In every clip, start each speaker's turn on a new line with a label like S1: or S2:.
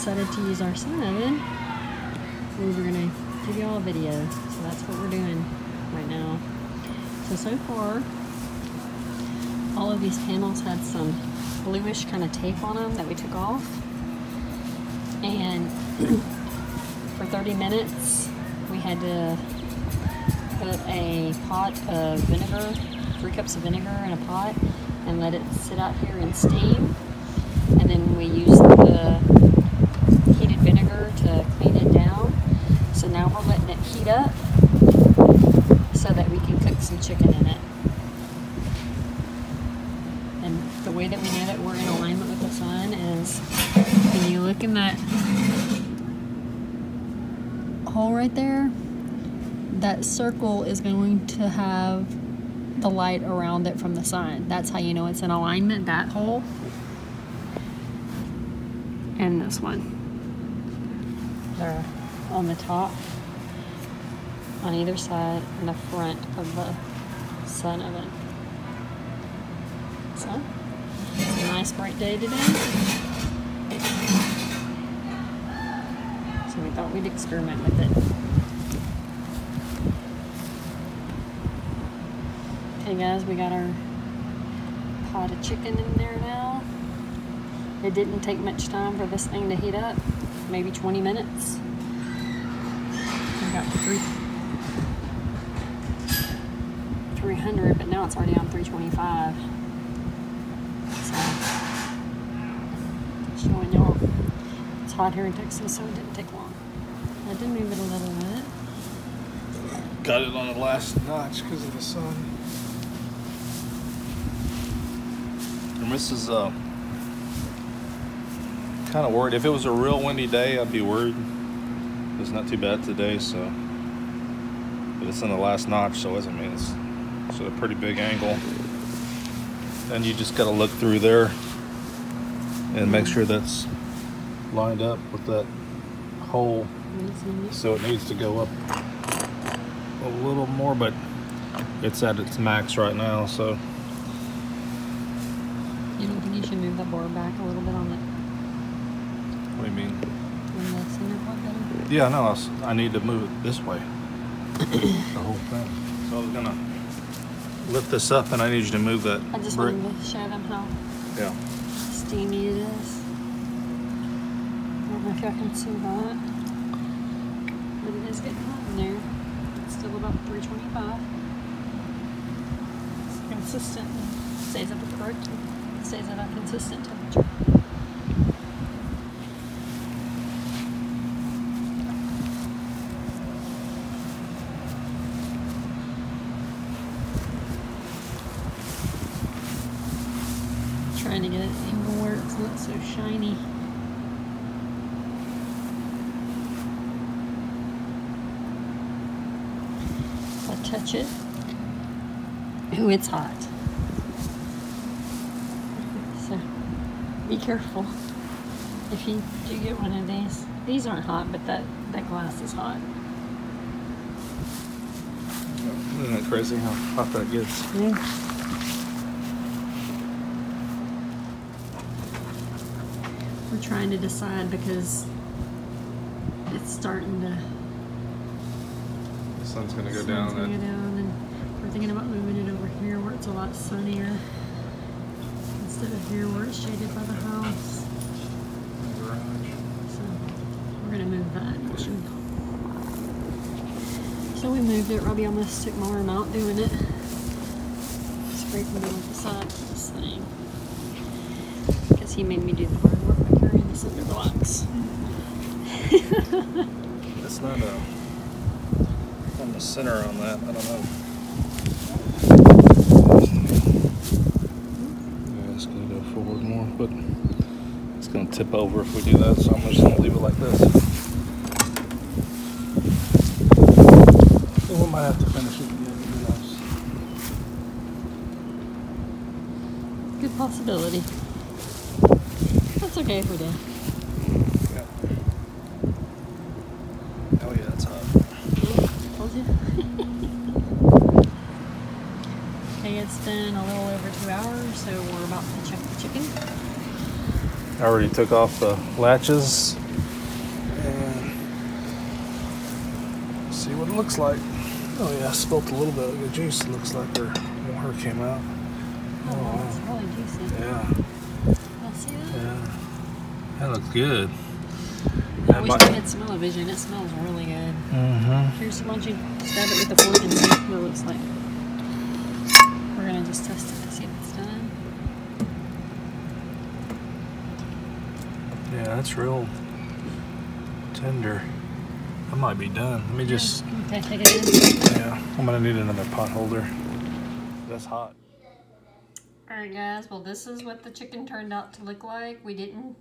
S1: decided to use our sun oven, we were gonna give you all a video. So that's what we're doing right now. So, so far, all of these panels had some bluish kind of tape on them that we took off. And for 30 minutes, we had to put a pot of vinegar, three cups of vinegar in a pot, and let it sit out here and steam. And then we used the heated vinegar to clean it down. So now we're letting it heat up so that we can cook some chicken in it. And the way that we know that we're in alignment with the sun is when you look in that hole right there, that circle is going to have the light around it from the sun. That's how you know it's in alignment, that hole. And this one. They're on the top, on either side, and the front of the sun oven. So, it's a nice bright day today. So we thought we'd experiment with it. Okay guys, we got our pot of chicken in there now. It didn't take much time for this thing to heat up, maybe 20 minutes. We got three, 300, but now it's already on 325. So, showing y'all. It's hot here in Texas, so it didn't take long. I did move it a little bit.
S2: Got it on the last notch because of the sun. And this is uh, kind of worried. If it was a real windy day, I'd be worried. It's not too bad today, so. But it's in the last notch, so it mean it's, it's at a pretty big angle. Then you just got to look through there and make sure that's lined up with that hole. Mm-hmm. So it needs to go up a little more, but it's at its max right now, so.
S1: You don't think you should move that board back a little bit on the,
S2: What do you mean?
S1: on the center part better?
S2: Yeah, no, I need to move it this way. the whole thing. So I was gonna lift this up and I need you to move that
S1: I just
S2: brick.
S1: wanted to show them how
S2: Yeah.
S1: steamy it is. I don't know if y'all can see that. But it is getting hot in there. It's still about 325. It's consistent. and Stays at the correct, stays at a consistent temperature. Trying to get it angle where it's not so shiny. If I touch it, ooh, it's hot. So be careful if you do get one of these. These aren't hot, but that, that glass is hot.
S2: Isn't that crazy how hot that gets?
S1: Yeah. Trying to decide because it's starting to
S2: The sun's gonna go
S1: sun's
S2: down.
S1: gonna go down, and we're thinking about moving it over here where it's a lot sunnier instead of here where it's shaded by the house. So we're gonna move that. So we moved it. Robbie almost took my arm out doing it. Scraping it with the side of this thing. Because he made me do the work by carrying the cinder blocks.
S2: it's not uh, a, on the center on that. I don't know. Yeah, it's gonna go forward more, but it's gonna tip over if we do that. So I'm just gonna leave it like this. And we might have to finish it again.
S1: Good possibility okay if we
S2: did. Oh yeah, that's hot.
S1: Told you. okay, it's been a little over two hours, so we're about to check the chicken.
S2: I already took off the latches and see what it looks like. Oh yeah, I spilt a little bit of the juice. It looks like her water came out.
S1: Oh,
S2: oh
S1: wow. really juicy.
S2: Yeah. Yeah. That looks good.
S1: I wish we had smell-o-vision. It smells really good.
S2: Mm-hmm.
S1: Here's why don't you stab it with the fork and see what it looks like. We're gonna just test it to see if it's done.
S2: Yeah, that's real tender. I might be done. Let me just.
S1: Okay, take it in.
S2: Yeah, I'm gonna need another pot holder. That's hot.
S1: Alright guys, well this is what the chicken turned out to look like. We didn't,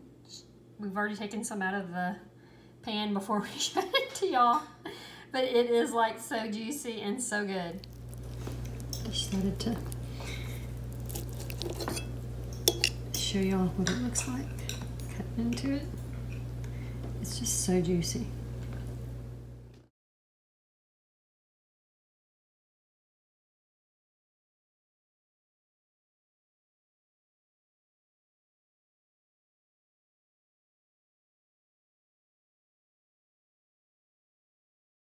S1: we've already taken some out of the pan before we showed it to y'all. But it is like so juicy and so good. I just wanted to show y'all what it looks like. Cut into it. It's just so juicy.